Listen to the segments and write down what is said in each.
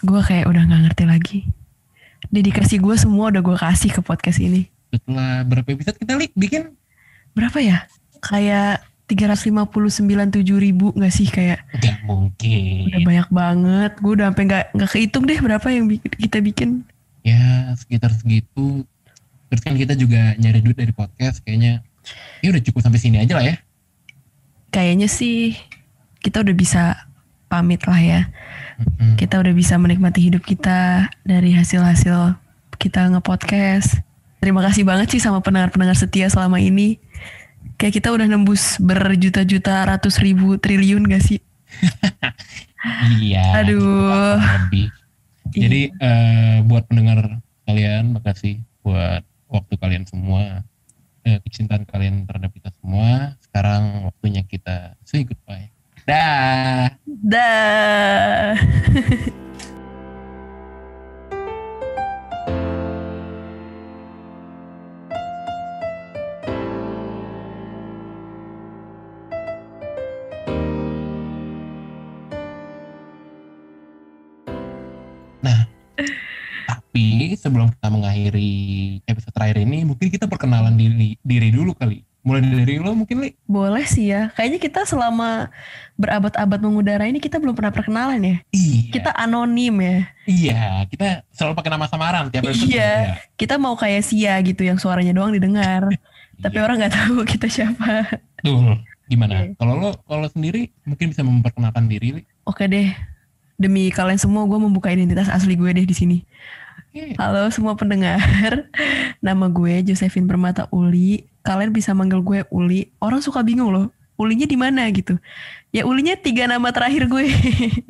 Gue kayak udah nggak ngerti lagi. Dedikasi gue semua udah gue kasih ke podcast ini. Setelah berapa episode kita li bikin? Berapa ya? Kayak 359 tujuh ribu gak sih kayak Gak mungkin. udah banyak banget. Gue udah sampai nggak nggak kehitung deh berapa yang kita bikin. Ya sekitar segitu. Terus kan kita juga nyari duit dari podcast. Kayaknya ya udah cukup sampai sini aja lah ya. Kayaknya sih kita udah bisa pamit lah ya. Kita udah bisa menikmati hidup kita dari hasil-hasil kita nge-podcast. Terima kasih banget sih sama pendengar-pendengar setia selama ini. Kayak kita udah nembus berjuta-juta, ratus ribu, triliun gak sih? Iya. Aduh. Lebih. Jadi eh, buat pendengar kalian, makasih buat waktu kalian semua, eh, kecintaan kalian terhadap kita semua. Sekarang waktunya kita say goodbye. Dah. Dah. kita selama berabad-abad mengudara ini kita belum pernah perkenalan ya. Iya. Kita anonim ya. Iya, kita selalu pakai nama samaran tiap episode. Iya. Kita mau kayak Sia gitu yang suaranya doang didengar. Tapi Iya. orang nggak tahu kita siapa. Betul. Gimana? Iya. Kalau lo kalau sendiri mungkin bisa memperkenalkan diri, Li. Oke deh. Demi kalian semua gue membuka identitas asli gue deh di sini. Oke. Halo semua pendengar. Nama gue Josephine Permata Uli. Kalian bisa manggil gue Uli. Orang suka bingung loh. Ulinya di mana gitu. Ya ulinya tiga nama terakhir gue.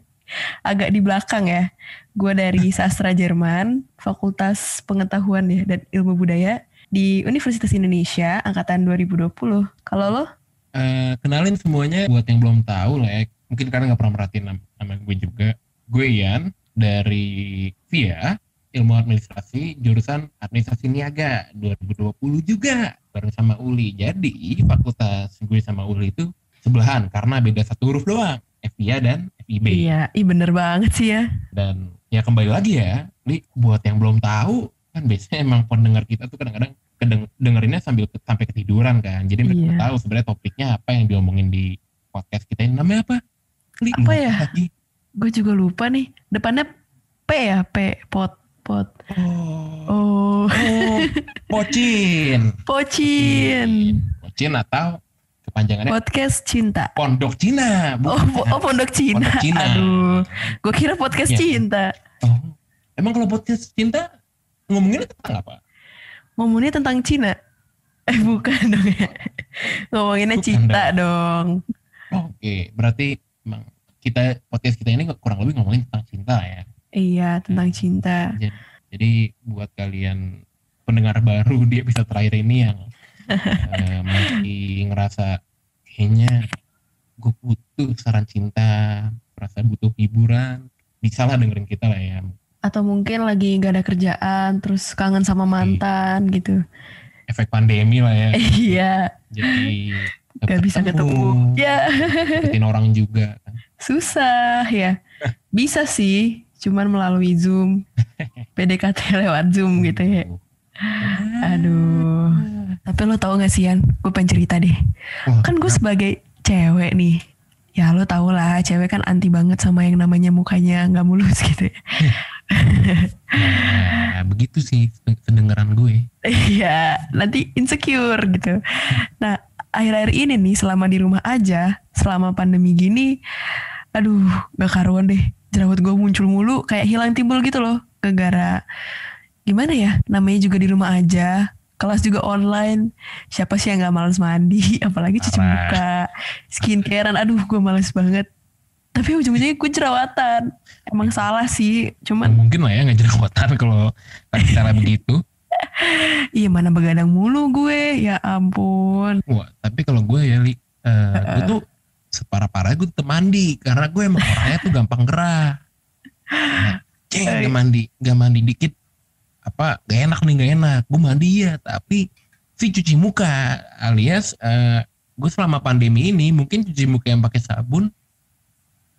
Agak di belakang ya. Gue dari sastra Jerman, Fakultas Pengetahuan ya dan Ilmu Budaya di Universitas Indonesia angkatan 2020. Kalau lo? Eh, kenalin semuanya buat yang belum tahu lah ya. Mungkin kalian nggak pernah merhatiin nama, nama gue juga. Gue Ian dari VIA Ilmu Administrasi jurusan Administrasi Niaga 2020 juga bareng sama Uli. Jadi fakultas gue sama Uli itu sebelahan karena beda satu huruf doang. FIA dan FIB. Iya, ih bener banget sih ya. Dan ya kembali lagi ya, Li, buat yang belum tahu kan biasanya emang pendengar kita tuh kadang-kadang kedeng dengerinnya sambil ke- sampai ketiduran kan. Jadi mereka Iya. tahu sebenarnya topiknya apa yang diomongin di podcast kita ini namanya apa? Li, Apa ya? Gue juga lupa nih. Depannya P ya, P, pot, pot. Oh, Oh, oh, pocin. pocin. Pocin atau kepanjangannya Podcast cinta. Pondok Cina. Oh, bukan. po- oh pondok Cina. Pondok Cina. Aduh, gue kira podcast Iya. cinta. Oh. Emang kalau podcast cinta ngomonginnya tentang apa? Ngomongnya tentang Cina. Eh bukan dong ya. Ngomonginnya Bukan cinta dong. Oke, berarti emang kita podcast kita ini kurang lebih ngomongin tentang cinta ya. Iya, tentang cinta. Jadi, jadi buat kalian pendengar baru di episode terakhir ini yang eh, masih ngerasa kayaknya gue butuh saran cinta, merasa butuh hiburan, bisa lah dengerin kita lah ya. Atau mungkin lagi gak ada kerjaan, terus kangen sama mantan gitu. Efek pandemi lah ya. Iya, Jadi gak bisa ketemu. Ya, Deketin orang juga. kan. susah ya. Bisa sih, cuman melalui Zoom. PDKT lewat Zoom gitu ya. Aduh. Tapi lo tau gak sih Yan, gue pengen cerita deh. Wah, Kan gue sebagai cewek nih, ya lo tau lah cewek kan anti banget sama yang namanya mukanya nggak mulus gitu ya. Nah, begitu sih pendengaran gue. Iya, nanti insecure gitu. Nah, akhir-akhir ini nih selama di rumah aja, selama pandemi gini, aduh gak karuan deh. Jerawat gue muncul mulu, kayak hilang timbul gitu loh. Gara-gara, gimana ya, namanya juga di rumah aja. Kelas juga online, siapa sih yang gak males mandi, apalagi cuci muka, skincarean, aduh gue males banget. Tapi ujung-ujungnya gue jerawatan. Emang salah sih, cuman Mungkin lah ya nggak jerawatan kalau cara begitu. iya mana begadang mulu gue, ya ampun. Wah, tapi kalau gue ya, Li, eh, gue tuh separah-parah gue tetep mandi karena gue emang orangnya tuh gampang gerah. Nah, ceng, gak mandi, gak mandi dikit apa gak enak nih gak enak. Gue mandi ya, tapi si cuci muka alias eh, gue selama pandemi ini mungkin cuci muka yang pakai sabun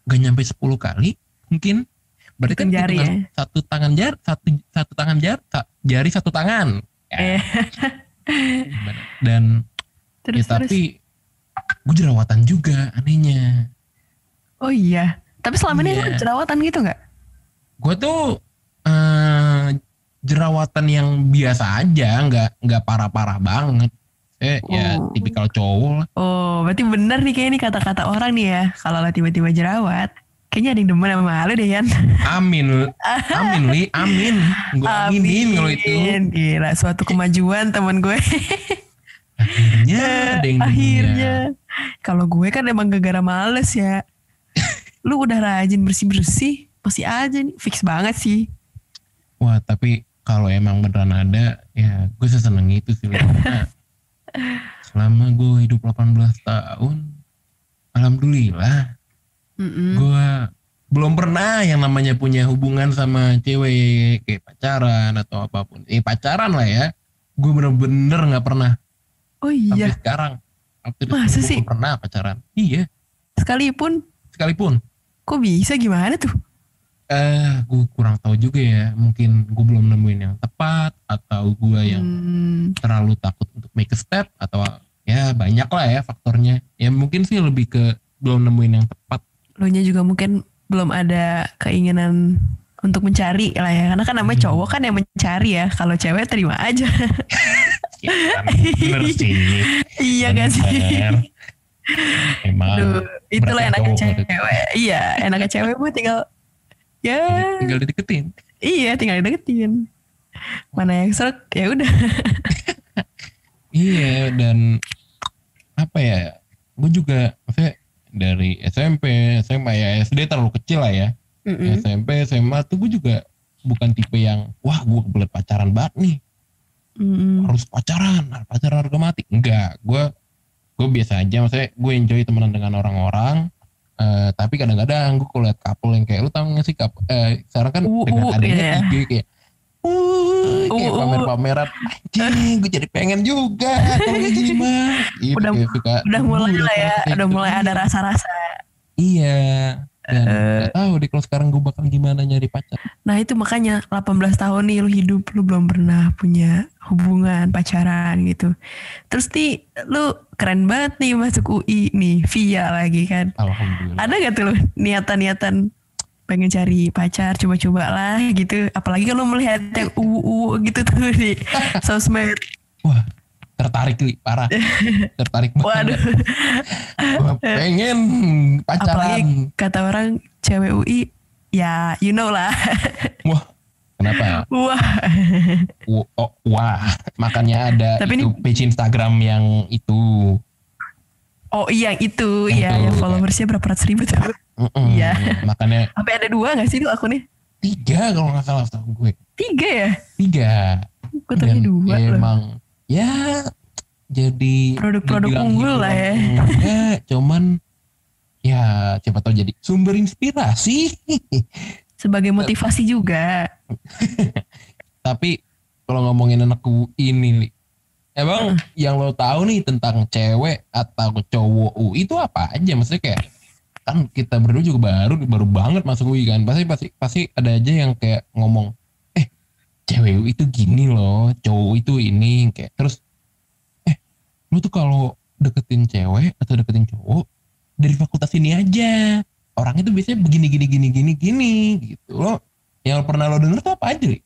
gak nyampe 10 kali mungkin Berarti kan jari ya. satu tangan jar, satu satu tangan jar, jari satu tangan. Ya, Eh? Dan terus ya terus. tapi gue jerawatan juga anehnya. Oh iya. Tapi selama ini Iya. lu jerawatan gitu nggak? Gue tuh eh, jerawatan yang biasa aja, nggak nggak parah-parah banget. Eh ya Oh. tipikal cowok lah. Oh, berarti bener nih kayak ini kata-kata orang nih ya. Kalau lo tiba-tiba jerawat, kayaknya ada yang demen sama lu deh Yan. Amin, amin li, amin. Gue aminin kalau itu. Gila, suatu kemajuan temen gue. Akhirnya ada yang Akhirnya. Kalau gue kan emang gara-gara males ya. lu udah rajin bersih-bersih, masih aja nih. Fix banget sih. Wah tapi kalau emang beneran ada, ya gue seseneng itu sih. Selama gue hidup 18 tahun, alhamdulillah Mm-mm. gue belum pernah yang namanya punya hubungan sama cewek kayak pacaran atau apa pun. Eh pacaran lah ya. Gue bener-bener nggak pernah Oh sampai iya, sekarang. Up to Masa sih? belum pernah pacaran. Iya, sekalipun. sekalipun. Kok bisa gimana tuh? Eh, gue kurang tahu juga ya. Mungkin gue belum nemuin yang tepat atau gue yang Hmm, terlalu takut untuk make a step atau ya banyak lah ya faktornya. Ya mungkin sih lebih ke belum nemuin yang tepat. lo nya juga mungkin belum ada keinginan untuk mencari lah ya. Karena kan namanya Hmm. cowok kan yang mencari ya. Kalau cewek terima aja. Ya kan, bener sih. iya gak sih? Emang Aduh, itulah enaknya cewek. Iya, enaknya cewek mah tinggal ya tinggal dideketin. iya tinggal dideketin. Mana yang serak ya udah. Iya dan apa ya? Gue juga maksudnya dari SMP, SMA ya SD terlalu kecil lah ya. Mm-mm. SMP, SMA tuh gue juga bukan tipe yang wah gue kebelet pacaran banget nih Mm-mm. harus pacaran harus pacaran harga mati enggak gue gue biasa aja maksudnya gue enjoy temenan dengan orang-orang eh, tapi kadang-kadang gue kalau liat couple yang kayak lu tau gak sih couple, eh, sekarang kan Uh, dengan uh, adanya. IG kayak uh, kayak Uh, uh. pamer-pameran anjing gue jadi pengen juga kalau gini mah gitu, Udah- kayak suka Udah mulai uh, lah ya, udah gitu. mulai ada rasa-rasa. iya dan Eh. gak tahu deh kalau sekarang gue bakal gimana nyari pacar Nah itu makanya 18 tahun nih lu hidup lu belum pernah punya hubungan pacaran gitu. Terus nih lu keren banget nih masuk UI nih via lagi kan. alhamdulillah Ada gak tuh lu niatan-niatan pengen cari pacar coba-coba lah gitu. Apalagi kalau melihat yang uwu gitu tuh di sosmed. wah tertarik li parah tertarik banget Waduh. Gua pengen pacaran Kata orang cewek UI ya you know lah. wah kenapa Wah. Wa- oh, wah makanya ada Tapi itu page Instagram yang itu Oh iya itu, Yang iya itu, yang ya. followersnya berapa ratus ribu tuh. Mm-mm. Iya. makanya Sampai ada dua gak sih tuh akunnya? tiga kalau nggak salah tau gue Tiga ya? tiga Gue Dan dua loh. Ya jadi Produk-produk unggul lah ya. hiburan enggak, cuman ya siapa tahu jadi sumber inspirasi. Sebagai motivasi juga. tapi kalau ngomongin anak UI ini Li, emang yang lo tahu nih tentang cewek atau cowok UI itu apa aja? Maksudnya kayak kan kita berdua juga baru baru banget masuk UI kan. Pasti pasti pasti ada aja yang kayak ngomong cewek itu gini loh cowok itu ini kayak terus eh lu tuh kalau deketin cewek atau deketin cowok dari fakultas ini aja orang itu biasanya begini gini gini gini gini gitu loh yang pernah lo denger tuh apa aja Li?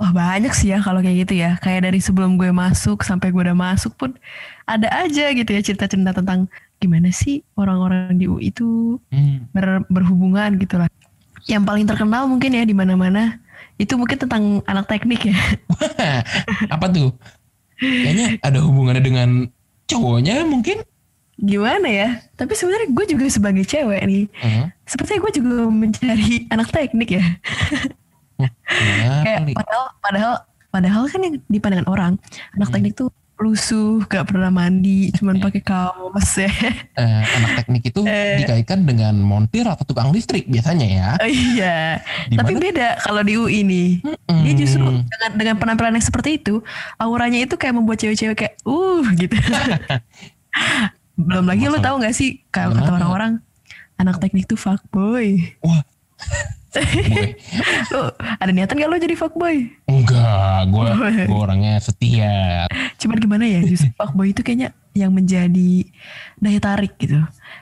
Wah banyak sih ya kalau kayak gitu ya. Kayak dari sebelum gue masuk sampai gue udah masuk pun ada aja gitu ya cerita-cerita tentang gimana sih orang-orang di UI itu Hmm. ber- berhubungan gitu lah. Yang paling terkenal mungkin ya di mana-mana itu mungkin tentang anak teknik ya. apa tuh? Kayaknya ada hubungannya dengan cowoknya mungkin. Gimana ya? Tapi sebenarnya gue juga sebagai cewek nih, Hmm. sepertinya gue juga mencari anak teknik ya. Kenapa Kayak padahal padahal padahal kan yang di pandangan orang anak Hmm. teknik tuh lusuh, gak pernah mandi, cuman pakai kaos ya. Eh, anak teknik itu Eh. dikaitkan dengan montir atau tukang listrik biasanya ya. Oh iya. Di Tapi beda kalau di UI nih. Mm-mm. Dia justru dengan dengan penampilan yang seperti itu, auranya itu kayak membuat cewek-cewek kayak uh gitu. Belum lagi lu Masalah- tahu gak sih kalau kata orang-orang anak teknik tuh fuckboy. Wah, Lu ada niatan gak lo jadi fuckboy? Enggak, gue gue orangnya setia. Cuman gimana ya, justru fuckboy itu kayaknya yang menjadi daya tarik gitu.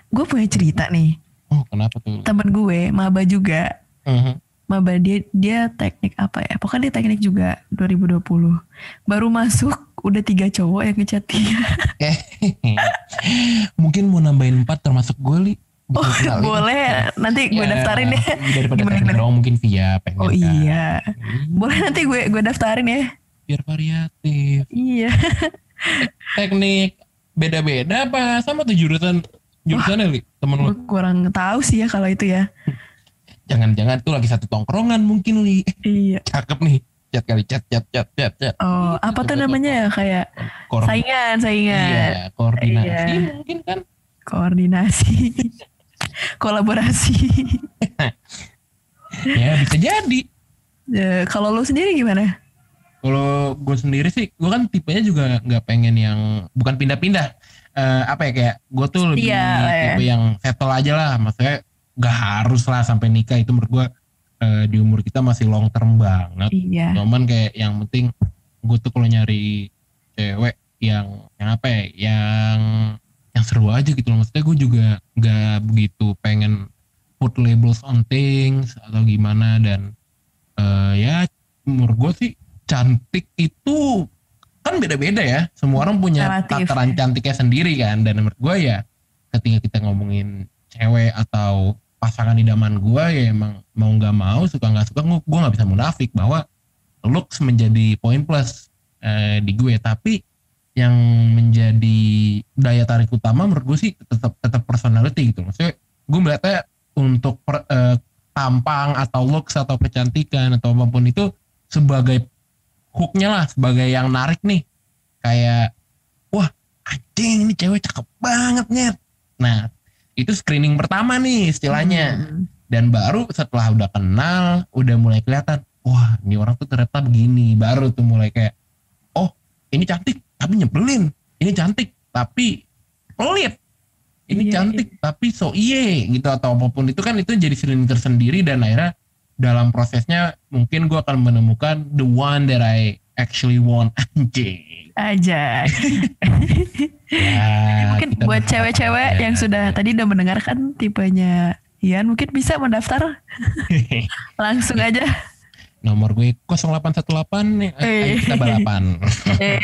Gue punya cerita nih, Oh kenapa tuh? temen gue, maba juga. Mhm. Maba dia, dia teknik apa ya, pokoknya dia teknik juga 2020. Baru masuk, udah tiga cowok yang ngechat dia. Eh, mungkin mau nambahin empat termasuk gue li. Oh kenalin. boleh, nanti gue Ya, daftarin ya. Daripada mungkin via pengen Oh kan. iya, Hmm, boleh nanti gue gue daftarin ya. Biar variatif. Iya. Teknik beda-beda apa sama tuh jurusan jurusannya li temen. Gue kurang tahu sih ya kalau itu ya. Jangan-jangan tuh lagi satu tongkrongan mungkin li. Iya. cakep nih. Chat kali chat chat chat chat chat. Oh, apa tuh namanya ya kayak Kor- saingan, saingan, Iya, koordinasi Iya. mungkin kan. koordinasi, kolaborasi. Ya bisa jadi. Ya, kalau lu sendiri gimana? Kalau gue sendiri sih, gue kan tipenya juga nggak pengen yang bukan pindah-pindah. Eh, apa ya kayak gue tuh lebih ya. tipe yang settle aja lah. Maksudnya nggak harus lah sampai nikah itu menurut gue eh, di umur kita masih long term banget. Iya. Cuman kayak yang penting gue tuh kalau nyari cewek yang yang apa ya, yang yang seru aja gitu loh. Maksudnya gue juga nggak begitu pengen put labels on things atau gimana dan eh, ya menurut gue sih cantik itu kan beda-beda ya. Semua orang punya Relatif. tataran cantiknya sendiri kan. Dan menurut gue ya ketika kita ngomongin cewek atau pasangan idaman gue ya emang mau nggak mau suka nggak suka gue nggak bisa munafik bahwa looks menjadi poin plus eh, di gue tapi yang menjadi daya tarik utama menurut gue sih tetap tetap personality gitu. Maksudnya gue melihatnya untuk per- eh, tampang atau looks atau kecantikan atau apa pun itu sebagai hooknya lah sebagai yang narik nih. Kayak wah anjing ini cewek cakep banget nyet. Nah itu screening pertama nih istilahnya. Hmm. dan baru setelah udah kenal udah mulai kelihatan wah ini orang tuh ternyata begini. Baru tuh mulai kayak oh ini cantik tapi nyebelin. Ini cantik tapi pelit. Ini Iya, cantik tapi so iye gitu atau apa pun. Itu kan itu jadi screening tersendiri dan akhirnya dalam prosesnya mungkin gue akan menemukan the one that I actually want. Anjing. Aja. ya, mungkin buat cewek-cewek aja. yang sudah tadi udah mendengarkan tipenya Ian mungkin bisa mendaftar. Langsung aja. Nomor gue 0818 nih ayo Eh. kita balapan Eh.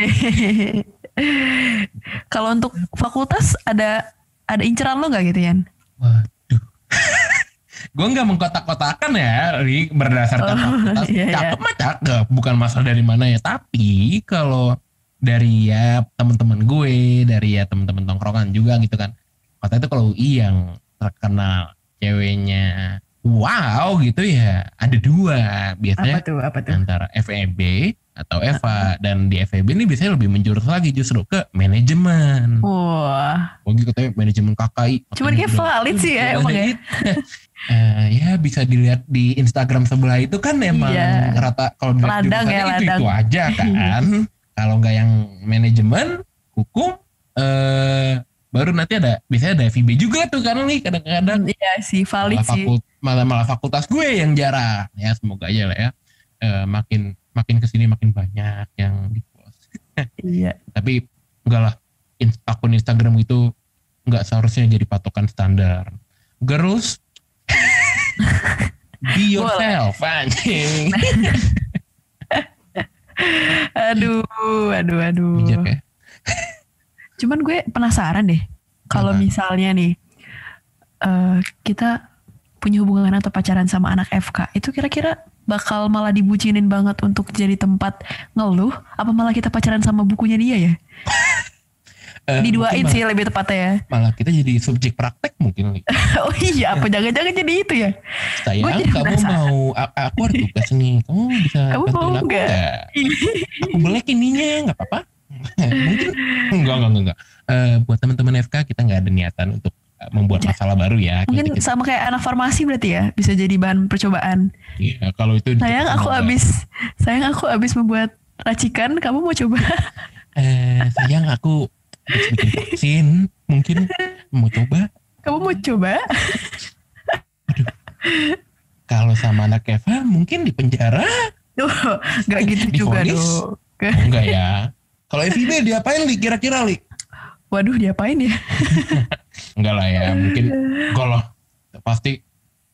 Kalau untuk fakultas ada ada inceran lo nggak gitu Yan? Waduh. gue nggak mengkotak-kotakan ya, Ri, berdasarkan Oh, fakultas. iya, iya. cakep mah cakep, bukan masalah dari mana ya. Tapi kalau dari ya teman-teman gue, dari ya teman-teman tongkrongan juga gitu kan. Kata itu kalau UI yang terkenal ceweknya wow gitu ya, ada dua biasanya tuh? Apa antara FEB atau Eva dan di FEB ini biasanya lebih menjurus lagi justru ke manajemen. Wah, Oh gitu katanya manajemen KKI. Cuman kayak valid sih ya, emang ya. Eh, ya bisa dilihat di Instagram sebelah itu kan emang Iya. rata kalau dilihat Ladang ya, itu ladang. itu aja kan. kalau nggak yang manajemen, hukum, eh baru nanti ada biasanya ada FIB juga tuh kan nih kadang-kadang. Iya sih valid malah, sih. fakult- malah malah fakultas gue yang jarang. Ya semoga aja lah ya. Eh, makin makin ke sini makin banyak yang di post Iya. tapi enggak lah. In- akun Instagram itu nggak seharusnya jadi patokan standar. Girls be yourself anjing. Aduh, aduh, aduh. bijak ya Cuman gue penasaran deh, kalau misalnya nih eh kita punya hubungan atau pacaran sama anak FK, itu kira-kira bakal malah dibucinin banget untuk jadi tempat ngeluh, apa malah kita pacaran sama bukunya dia ya? Eh, Diduain sih lebih tepatnya ya. malah, malah kita jadi subjek praktek mungkin oh iya, apa jangan-jangan jadi itu ya? sayang jadi kamu penasaran. mau aku ada tugas nih kamu bisa Kamu bantuin mau aku nggak aku belek ininya nggak apa-apa mungkin enggak enggak enggak, enggak. Eh, buat teman-teman FK kita nggak ada niatan untuk eh, membuat Ja- masalah baru ya Mungkin Kita- sama kayak anak farmasi berarti ya, bisa jadi bahan percobaan. Iya, kalau itu Sayang aku semoga. habis, sayang aku habis membuat racikan, kamu mau coba? eh sayang aku habis bikin vaksin mungkin mau coba Kamu mau coba? kalau sama anak Eva mungkin di penjara Duh, gak gitu juga dong. oh, enggak ya kalau FIB diapain li kira-kira li Waduh diapain ya? enggak lah ya mungkin kalau pasti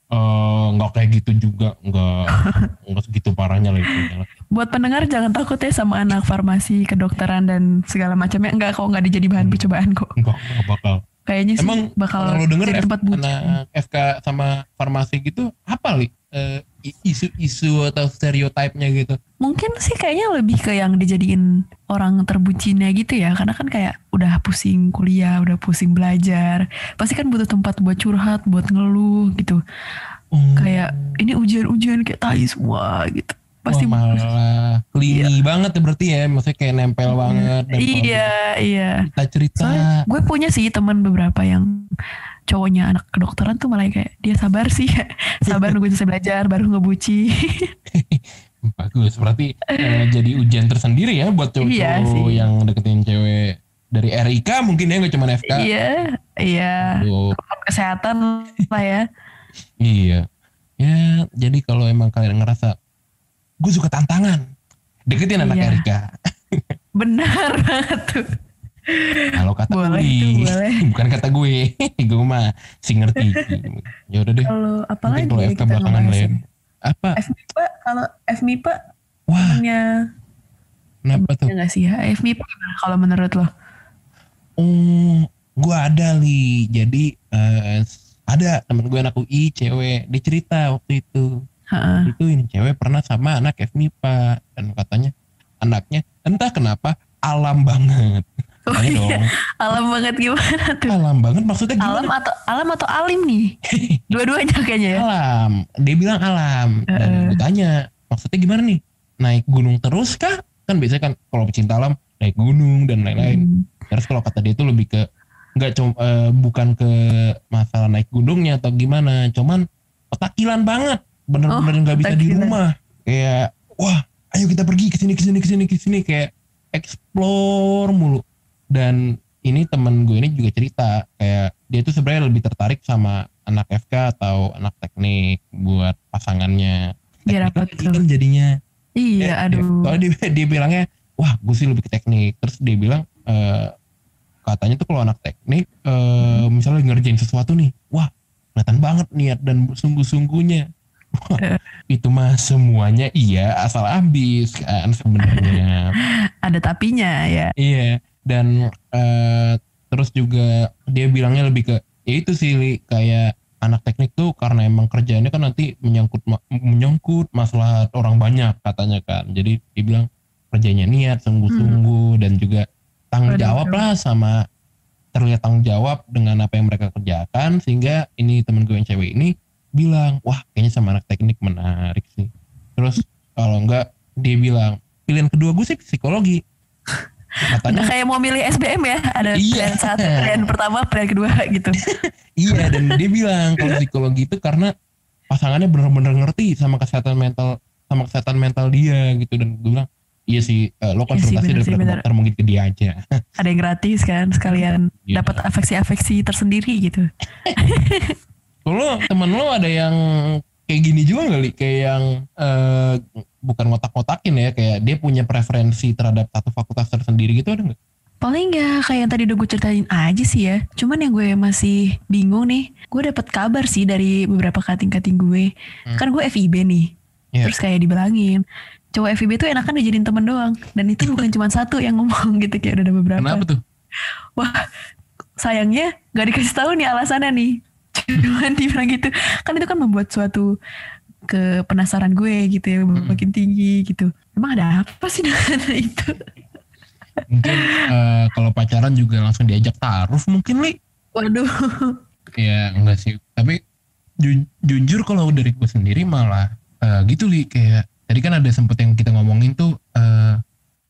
eh, enggak kayak gitu juga enggak enggak segitu parahnya lah itu Buat pendengar jangan takut ya sama anak farmasi, kedokteran dan segala macamnya. Enggak kok nggak dijadi bahan percobaan kok. enggak enggak bakal Kayaknya sih Emang bakal kalau lu denger jadi F- tempat bucin. anak FK sama farmasi gitu apa li Eh, isu-isu atau stereotipnya gitu Mungkin sih kayaknya lebih ke yang dijadiin orang terbucinnya gitu ya. Karena kan kayak udah pusing kuliah, udah pusing belajar. Pasti kan butuh tempat buat curhat, buat ngeluh gitu. Hmm. Kayak ini ujian-ujian kayak tai semua gitu. Pasti Wah, malah klini banget ya berarti ya maksudnya kayak nempel banget dan kalau Iya, iya. kita cerita Soalnya gue punya sih teman beberapa yang cowoknya anak kedokteran tuh malah kayak dia sabar sih sabar nunggu selesai belajar baru ngebuci. Bagus berarti eh, jadi ujian tersendiri ya buat cowok Iya sih. yang deketin cewek dari RIK mungkin ya nggak cuma FK iya iya. Aduh, kesehatan lah ya. Iya. Ya jadi kalau emang kalian ngerasa gue suka tantangan deketin anak Iya. RIK benar banget tuh kalau kata Boleh, boleh. bukan kata gue gue mah si ngerti ya udah deh kalau apa lagi kalau ya FK belakangan ngebahas apa FMIPA kalau FMIPA wah punya kenapa tuh ya nggak sih ya FMIPA gimana kalau menurut lo Oh, gue ada li. Jadi eh, ada temen gue anak UI cewek. Dia cerita waktu itu. Heeh. Itu ini cewek pernah sama anak FMIPA dan katanya anaknya entah kenapa alam banget. oh iya dong, alam banget gimana tuh alam banget maksudnya gimana? alam atau alam atau alim nih dua-duanya kayaknya ya Alam. Dia bilang alam. Dan Heeh. gue tanya, maksudnya gimana nih? Naik gunung terus kah? Kan biasanya kan kalau pecinta alam naik gunung dan lain-lain. Hmm. Terus kalau kata dia itu lebih ke nggak cuma eh, bukan ke masalah naik gunungnya atau gimana, cuman petakilan banget, bener-bener Oh, nggak bisa di rumah. Kayak wah, ayo kita pergi ke sini ke sini ke sini ke sini kayak explore mulu. Dan ini temen gue ini juga cerita kayak dia tuh sebenarnya lebih tertarik sama anak FK atau anak teknik buat pasangannya. Biar Teknik apa tuh? kan jadinya iya Ya, aduh Soalnya dia, dia bilangnya, wah gue sih lebih ke teknik. Terus dia bilang, eh, katanya tuh kalau anak teknik, eh, misalnya ngerjain sesuatu nih, wah kelihatan banget niat dan sungguh-sungguhnya. Wah, Eh. itu mah semuanya iya asal ambis kan sebenarnya. ada tapinya ya iya. Dan eh, terus juga dia bilangnya lebih ke, ya itu sih Li, kayak anak teknik tuh karena emang kerjaannya kan nanti menyangkut ma- menyangkut masalah orang banyak katanya kan. Jadi dia bilang kerjanya niat, sungguh-sungguh dan juga tanggung jawab lah sama terlihat tanggung jawab dengan apa yang mereka kerjakan sehingga ini temen gue yang cewek ini bilang wah kayaknya sama anak teknik menarik sih. Terus kalau enggak dia bilang pilihan kedua gue sih psikologi. Udah Katanya kayak mau milih SBM ya ada Iya. pilihan satu pilihan pertama pilihan kedua gitu Iya dan dia bilang kalau psikologi itu karena pasangannya bener-bener ngerti sama kesehatan mental sama kesehatan mental dia gitu dan gue bilang iya sih eh, lo Iya konsultasi ke bener. dokter mungkin ke dia aja. ada yang gratis kan sekalian Iya. dapat afeksi-afeksi tersendiri gitu Kalau temen lo ada yang kayak gini juga nggak li kayak yang eh, bukan ngotak-ngotakin ya kayak dia punya preferensi terhadap satu fakultas tersendiri gitu ada nggak? paling nggak kayak yang tadi udah gue ceritain aja sih ya cuman yang gue masih bingung nih gue dapet kabar sih dari beberapa kating-kating gue Hmm. kan gue FIB nih Iya. terus kayak dibilangin cowok FIB tuh enakan dijadiin temen doang dan itu bukan cuma satu yang ngomong gitu kayak udah ada beberapa Kenapa tuh? wah sayangnya gak dikasih tahu nih alasannya nih cuman dibilang gitu. Kan itu kan membuat suatu ke penasaran gue gitu ya makin tinggi gitu. Emang ada apa sih dengan itu? Mungkin eh, kalau pacaran juga langsung diajak taruh mungkin li? waduh. Ya enggak sih. Tapi ju- jujur kalau dari gue sendiri malah eh, gitu li. Kayak tadi kan ada sempet yang kita ngomongin tuh eh,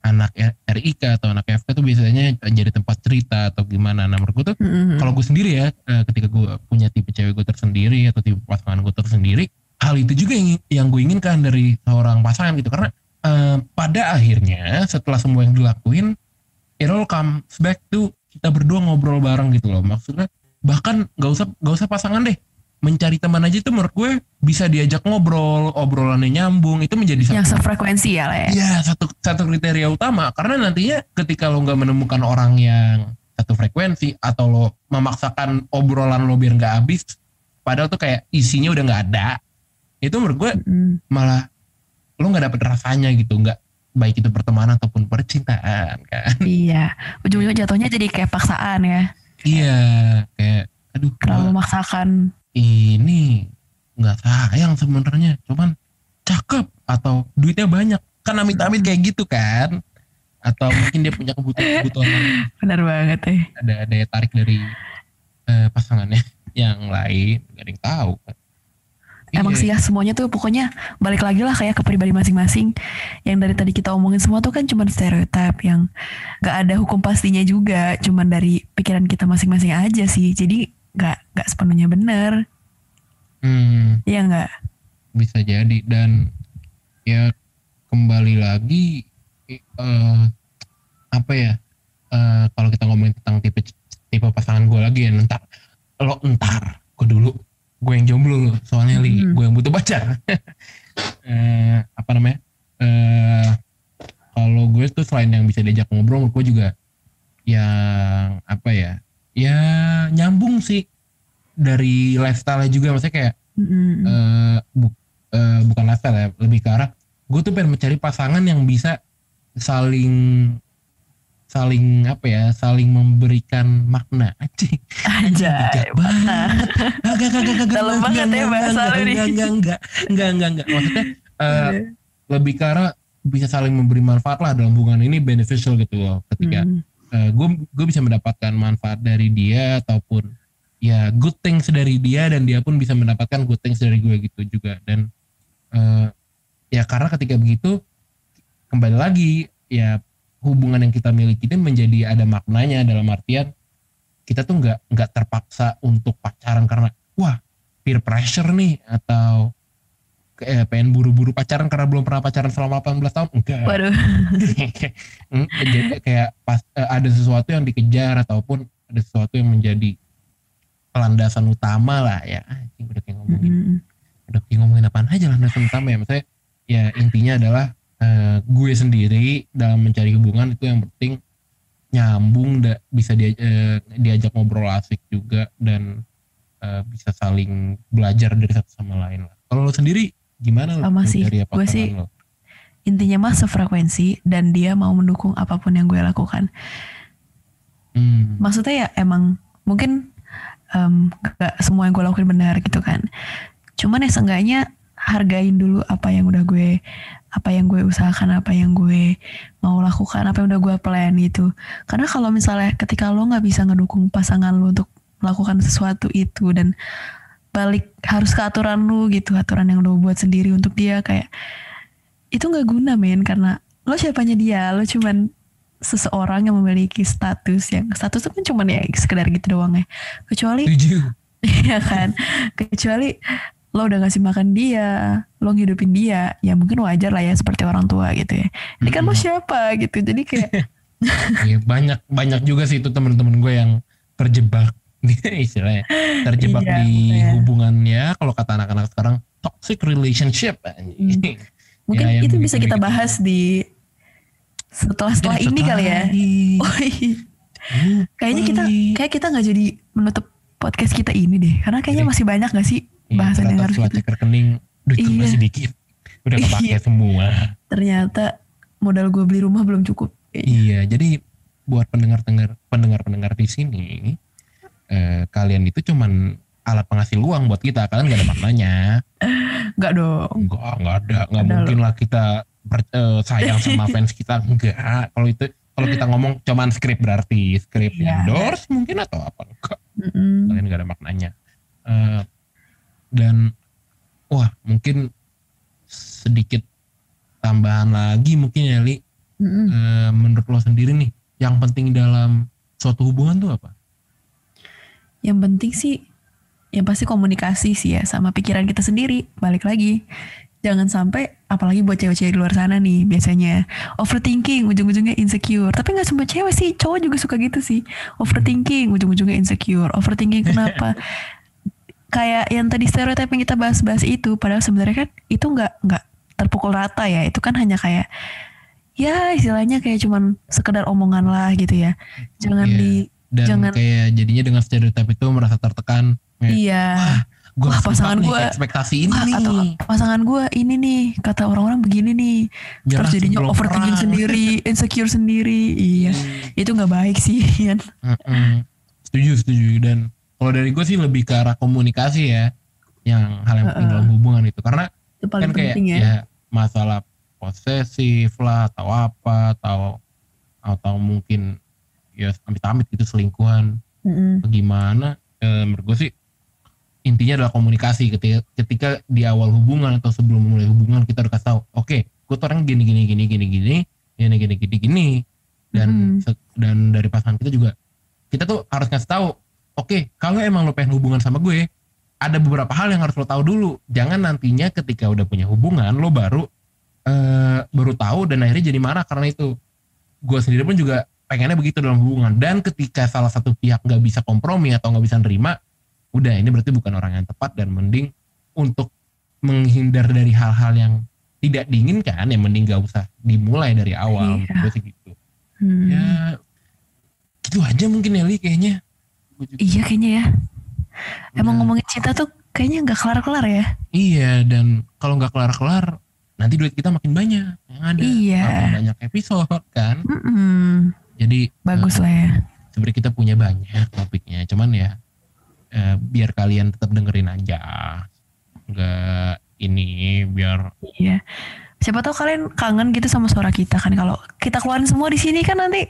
anak RIK atau anak FK tuh biasanya jadi tempat cerita atau gimana. Nah menurut gue tuh Mm-mm. kalau gue sendiri ya eh, ketika gue punya tipe cewek gue tersendiri atau tipe pasangan gue tersendiri hal itu juga yang yang gue inginkan dari seorang pasangan gitu karena eh, pada akhirnya setelah semua yang dilakuin it all comes back to kita berdua ngobrol bareng gitu loh maksudnya bahkan gak usah gak usah pasangan deh mencari teman aja tuh menurut gue bisa diajak ngobrol, obrolannya nyambung, itu menjadi satu Yang sefrekuensi ya lah ya. Iya satu satu kriteria utama karena nantinya ketika lo nggak menemukan orang yang satu frekuensi atau lo memaksakan obrolan lo biar nggak habis, padahal tuh kayak isinya udah nggak ada, itu menurut gue Mm. malah lo nggak dapet rasanya gitu, nggak baik itu pertemanan ataupun percintaan kan? Iya, ujung-ujungnya jatuhnya jadi kayak paksaan ya. iya kayak aduh Terlalu memaksakan. Ini nggak sayang sebenarnya, cuman cakep atau duitnya banyak kan amit-amit kayak gitu kan? Atau mungkin dia punya kebutuhan-kebutuhan Benar banget ya. ada daya tarik dari eh, pasangannya yang lain gak ada yang tahu kan. Emang Iya. sih ya semuanya tuh pokoknya balik lagi lah kayak ke pribadi masing-masing. Yang dari tadi kita omongin semua tuh kan cuman stereotip yang gak ada hukum pastinya juga. Cuman dari pikiran kita masing-masing aja sih. Jadi gak, gak sepenuhnya benar. Hmm, Iya gak? bisa jadi dan ya kembali lagi eh, apa ya eh, kalau kita ngomongin tentang tipe tipe pasangan gue lagi ya ntar lo ntar gue dulu gue yang jomblo lo soalnya li Hmm. gue yang butuh pacar eh, apa namanya eh kalau gue tuh selain yang bisa diajak ngobrol gue juga yang apa ya ya nyambung sih dari lifestyle juga maksudnya kayak Mm-mm. eh, bu- eh, bukan lifestyle ya lebih ke arah gue tuh pengen mencari pasangan yang bisa saling saling apa ya saling memberikan makna anjing Aja. banget Enggak, enggak, enggak, enggak, enggak, banget ya enggak, enggak, enggak, enggak, enggak, enggak, enggak, enggak. maksudnya eh, lebih arah bisa saling memberi manfaat lah dalam hubungan ini beneficial gitu loh ketika Mm. Gue gue bisa mendapatkan manfaat dari dia ataupun ya good things dari dia dan dia pun bisa mendapatkan good things dari gue gitu juga. Dan eh, ya karena ketika begitu kembali lagi ya hubungan yang kita miliki ini menjadi ada maknanya dalam artian kita tuh nggak nggak terpaksa untuk pacaran karena wah peer pressure nih atau eh, pengen buru-buru pacaran karena belum pernah pacaran selama 18 tahun? Enggak. Waduh. Hmm, jadi kayak pas eh, ada sesuatu yang dikejar ataupun ada sesuatu yang menjadi landasan utama lah ya. Anjing udah kayak ngomongin Mm-mm. udah kayak ngomongin apaan aja landasan utama ya. Maksudnya ya intinya adalah eh, gue sendiri dalam mencari hubungan itu yang penting nyambung da, bisa dia, eh, diajak ngobrol asik juga dan eh, bisa saling belajar dari satu sama lain lah. Kalau lo sendiri gimana lo Sama sih. Gue sih lo? Intinya mah sefrekuensi dan dia mau mendukung apa pun yang gue lakukan. Hmm. maksudnya ya emang mungkin em, gak semua yang gue lakuin benar gitu kan cuman ya seenggaknya hargain dulu apa yang udah gue apa yang gue usahakan apa yang gue mau lakukan apa yang udah gue plan gitu karena kalau misalnya ketika lo nggak bisa ngedukung pasangan lo untuk melakukan sesuatu itu dan balik harus ke aturan lu gitu aturan yang lo buat sendiri untuk dia kayak itu nggak guna men karena lo siapanya dia lo cuman seseorang yang memiliki status yang status itu kan cuman ya sekedar gitu doang ya kecuali ya kan? Kecuali lo udah ngasih makan dia lo ngidupin dia ya mungkin wajar lah ya seperti orang tua gitu ya. Ini kan lo siapa gitu? Jadi kayak Iya, banyak banyak juga sih itu teman-teman gue yang terjebak istilahnya terjebak Iya, di makanya. hubungannya kalau kata anak-anak sekarang toxic relationship anjing. mungkin Ya, yang itu bisa kita bahas di setelah setelah Mungkin ini kali ya. Oh, iya. kayaknya kita kayak kita nggak jadi menutup podcast kita ini deh karena kayaknya Jadi- masih banyak gak sih Iya, bahasan yang ternyata harus kita cek rekening duit Iya. masih dikit udah kepake Iya. semua ternyata modal gue beli rumah belum cukup iya jadi buat pendengar-pendengar pendengar-pendengar di sini eh, kalian itu cuman alat penghasil uang buat kita kalian gak ada maknanya nggak dong Enggak, enggak ada. Enggak Ada mungkin lah kita ber- eh, sayang sama fans kita. Enggak. Kalau itu kalau kita ngomong cuman skrip berarti skrip Iya. endorse mungkin atau apa enggak. Mm-mm. Kalian enggak ada maknanya. Eh, dan wah, mungkin sedikit tambahan lagi mungkin ya Li. Mm-mm. Eh, menurut lo sendiri nih, yang penting dalam suatu hubungan tuh apa? Yang penting sih yang pasti komunikasi sih ya sama pikiran kita sendiri. Balik lagi. Jangan sampai apalagi buat cewek-cewek di luar sana nih biasanya overthinking ujung-ujungnya insecure. Tapi nggak semua cewek sih, cowok juga suka gitu sih. Overthinking ujung-ujungnya insecure. Overthinking kenapa? kayak yang tadi stereotip yang kita bahas-bahas itu padahal sebenarnya kan itu nggak nggak terpukul rata ya itu kan hanya kayak ya istilahnya kayak cuman sekedar omongan lah gitu ya jangan Iya. di dan Jangan- kayak jadinya dengan stereotip itu merasa tertekan. Kayak, iya. Wah gue Wah, pasangan gua- ke ekspektasi ini Wah, nih. atau pasangan gue ini nih kata orang-orang begini nih. Nyerah terus jadinya overthinking perang. sendiri insecure sendiri. Iya Hmm. itu nggak baik sih Ian. Setuju setuju. Dan kalau dari gue sih lebih ke arah komunikasi ya yang hal yang penting Heeh. dalam hubungan itu. Karena itu paling kan kayak penting ya. ya, masalah posesif lah atau apa atau atau mungkin ya amit-amit gitu selingkuhan. Atau gimana eh, menurut gue sih intinya adalah komunikasi. Ketika ketika di awal hubungan atau sebelum mulai hubungan kita udah kasih tahu oke gue tuh orang gini gini gini gini gini gini gini gini gini. Dan Mm-mm. se- dan dari pasangan kita juga kita tuh harus ngasih tahu oke kalau emang lo pengen hubungan sama gue ada beberapa hal yang harus lo tahu dulu. Jangan nantinya ketika udah punya hubungan lo baru eh, baru tahu dan akhirnya jadi marah karena itu. Gue sendiri pun juga pengennya begitu dalam hubungan. Dan ketika salah satu pihak nggak bisa kompromi atau nggak bisa nerima udah ini berarti bukan orang yang tepat dan mending untuk menghindar dari hal-hal yang tidak diinginkan ya mending gak usah dimulai dari awal Iya. menurut gue sih gitu. Hmm. ya gitu aja mungkin Eli kayaknya. Gua juga- iya kayaknya ya. Emang ngomongin cinta tuh kayaknya nggak kelar-kelar ya? Iya dan kalau nggak kelar-kelar nanti duit kita makin banyak. Yang ada. Iya. makin banyak episode kan? Mm-mm. Jadi bagus eh, lah ya. sebenarnya kita punya banyak topiknya. Cuman ya eh, biar kalian tetap dengerin aja. Nggak ini biar Iya. Siapa tahu kalian kangen gitu sama suara kita kan. Kalau kita keluarin semua di sini kan nanti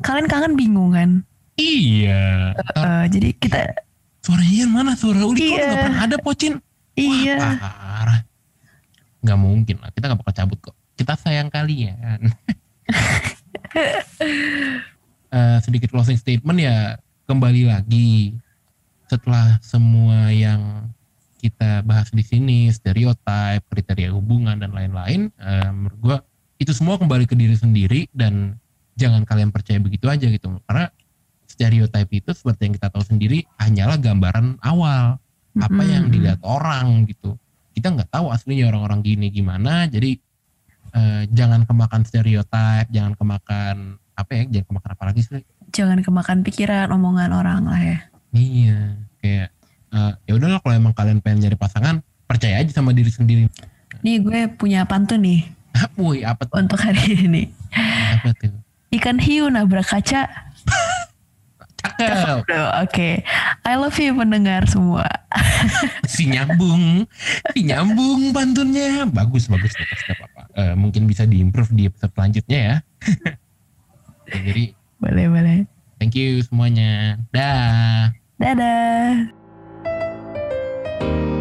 kalian kangen bingung kan. iya. Ntar Eh, jadi kita suara Ian mana? Suara Uli kok Iya. nggak pernah ada pocin? Iya. Wah, parah. Nggak mungkin lah kita nggak bakal cabut kok. Kita sayang kalian Eh, sedikit closing statement ya kembali lagi setelah semua yang kita bahas di sini stereotip kriteria hubungan dan lain-lain eh, menurut gua itu semua kembali ke diri sendiri dan jangan kalian percaya begitu aja gitu. Karena stereotip itu seperti yang kita tahu sendiri hanyalah gambaran awal. Apa yang Mm-mm. dilihat orang gitu. Kita nggak tahu aslinya orang-orang gini gimana jadi eh, jangan kemakan stereotip jangan kemakan apa ya jangan kemakan apa lagi sih Jangan kemakan pikiran omongan orang lah ya. iya kayak eh, ya udahlah kalau emang kalian pengen nyari pasangan percaya aja sama diri sendiri Nih gue punya pantun nih Woi apa tuh untuk hari ini. apa tuh Ikan hiu nabrak kaca. cakep Oke, I love you pendengar semua. si nyambung si nyambung pantunnya bagus bagus bagus gak uh, mungkin bisa diimprove di episode selanjutnya ya. Jadi boleh boleh. Thank you semuanya. Dah. Dadah. Dadah.